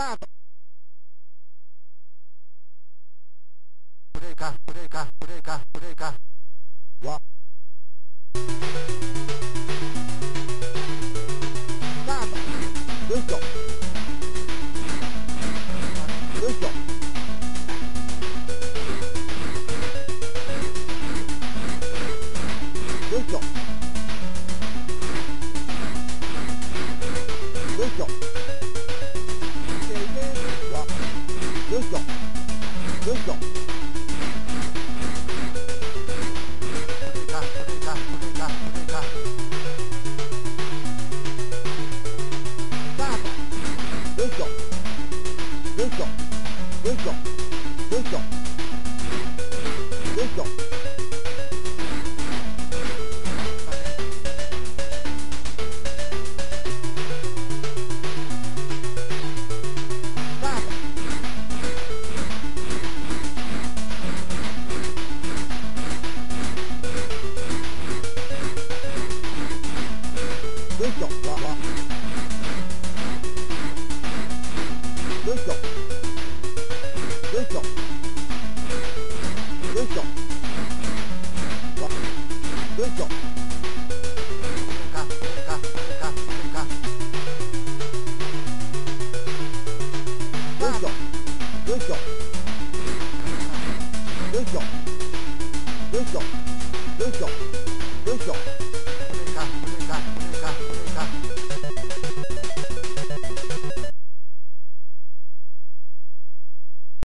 タートブレーカーブレーカーブレーカーブレーカーわスタートよいしょよいしょいしょ。よいしょ。よいしょ。よいしょ。よいしょ。よいしょ。よいしょわわよいしょよいしょよいしょわよいしょかかかかかよいしょよいしょよいしょよいしょよいしょよいしょ